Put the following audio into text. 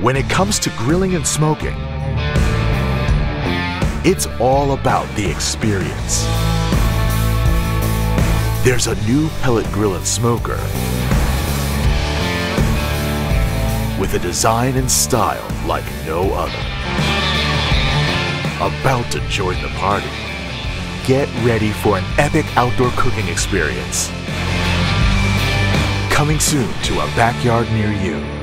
When it comes to grilling and smoking, it's all about the experience. There's a new pellet grill and smoker with a design and style like no other. About to join the party. Get ready for an epic outdoor cooking experience. Coming soon to a backyard near you.